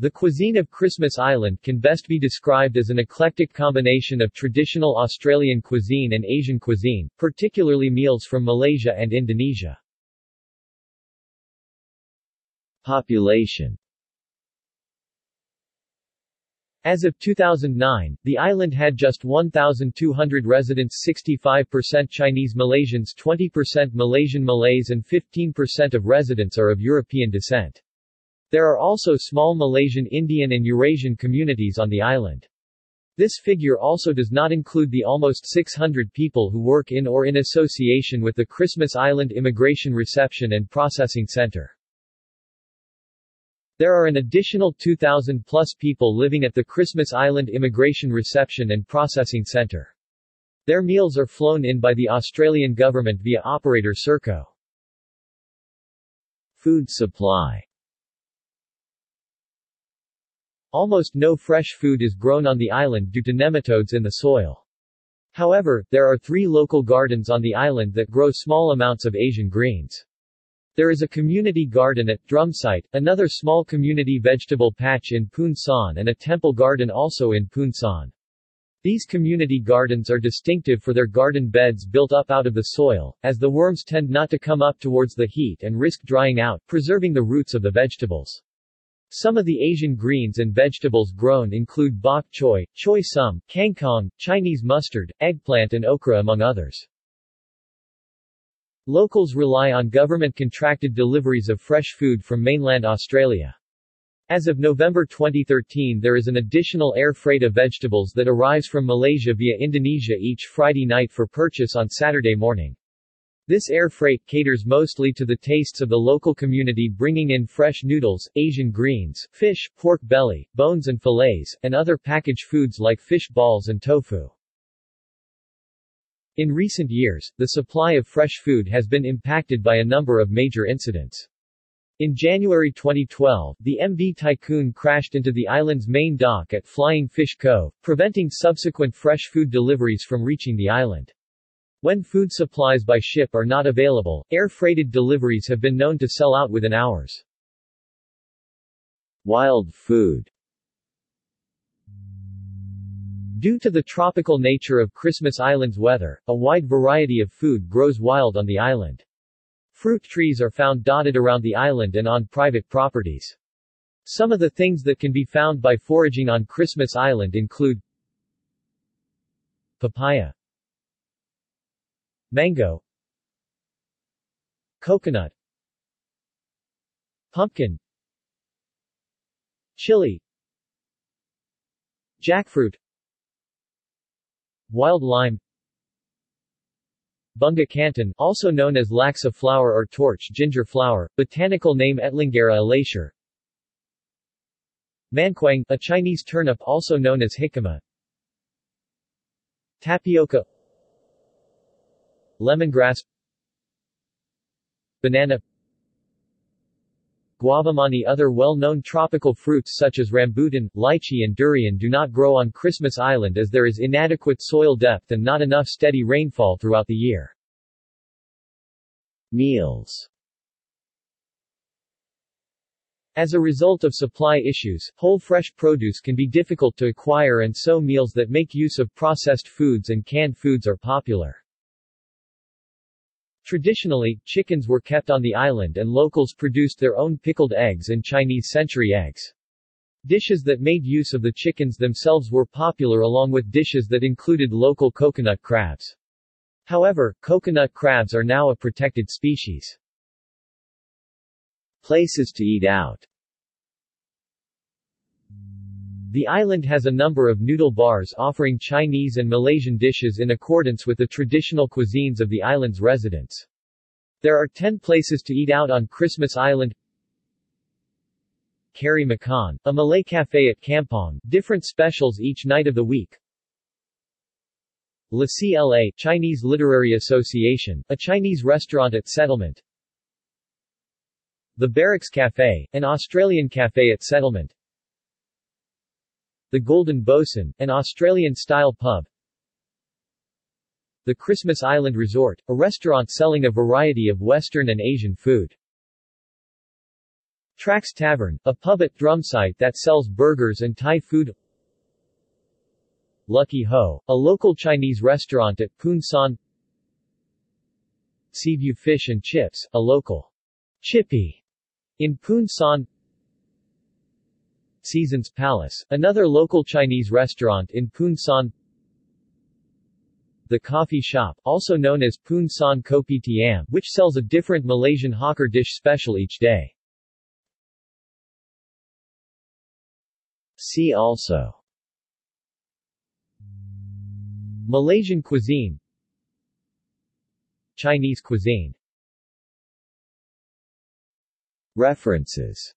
The cuisine of Christmas Island can best be described as an eclectic combination of traditional Australian cuisine and Asian cuisine, particularly meals from Malaysia and Indonesia. Population As of 2009, the island had just 1,200 residents 65% Chinese Malaysians 20% Malaysian Malays and 15% of residents are of European descent. There are also small Malaysian Indian and Eurasian communities on the island. This figure also does not include the almost 600 people who work in or in association with the Christmas Island Immigration Reception and Processing Center. There are an additional 2,000 plus people living at the Christmas Island Immigration Reception and Processing Center. Their meals are flown in by the Australian government via operator Serco. Food supply Almost no fresh food is grown on the island due to nematodes in the soil. However, there are three local gardens on the island that grow small amounts of Asian greens. There is a community garden at Drumsite, another small community vegetable patch in Poon San and a temple garden also in Poon San. These community gardens are distinctive for their garden beds built up out of the soil, as the worms tend not to come up towards the heat and risk drying out, preserving the roots of the vegetables. Some of the Asian greens and vegetables grown include bok choy, choy sum, kangkong, Chinese mustard, eggplant and okra among others. Locals rely on government-contracted deliveries of fresh food from mainland Australia. As of November 2013 there is an additional air freight of vegetables that arrives from Malaysia via Indonesia each Friday night for purchase on Saturday morning. This air freight caters mostly to the tastes of the local community bringing in fresh noodles, Asian greens, fish, pork belly, bones and fillets, and other packaged foods like fish balls and tofu. In recent years, the supply of fresh food has been impacted by a number of major incidents. In January 2012, the MV Tycoon crashed into the island's main dock at Flying Fish Cove, preventing subsequent fresh food deliveries from reaching the island. When food supplies by ship are not available, air-freighted deliveries have been known to sell out within hours. Wild food Due to the tropical nature of Christmas Island's weather, a wide variety of food grows wild on the island. Fruit trees are found dotted around the island and on private properties. Some of the things that can be found by foraging on Christmas Island include papaya, mango, coconut, pumpkin, chili, jackfruit, wild lime Bunga Kantan, also known as laksa flower or torch ginger flower, botanical name Etlingera elatior Mangkuang, a Chinese turnip also known as jicama. Tapioca Lemongrass Banana guavamani Other well-known tropical fruits such as rambutan, lychee and durian do not grow on Christmas Island as there is inadequate soil depth and not enough steady rainfall throughout the year. Meals As a result of supply issues, whole fresh produce can be difficult to acquire and so meals that make use of processed foods and canned foods are popular. Traditionally, chickens were kept on the island and locals produced their own pickled eggs and Chinese century eggs. Dishes that made use of the chickens themselves were popular along with dishes that included local coconut crabs. However, coconut crabs are now a protected species. Places to eat out The island has a number of noodle bars offering Chinese and Malaysian dishes in accordance with the traditional cuisines of the island's residents. There are 10 places to eat out on Christmas Island. Kari Makan, a Malay cafe at Kampong, different specials each night of the week. La CLA, Chinese Literary Association, a Chinese restaurant at Settlement. The Barracks Cafe, an Australian cafe at Settlement. The Golden Bosun, an Australian-style pub. The Christmas Island Resort, a restaurant selling a variety of Western and Asian food. Trax Tavern, a pub at Drumsite that sells burgers and Thai food Lucky Ho, a local Chinese restaurant at Poon San Seaview Fish and Chips, a local chippy in Poon San Seasons Palace, another local Chinese restaurant in Poon San The Coffee Shop, also known as Poon San Kopi Tiam, which sells a different Malaysian hawker dish special each day. See also. Malaysian cuisine. Chinese cuisine. References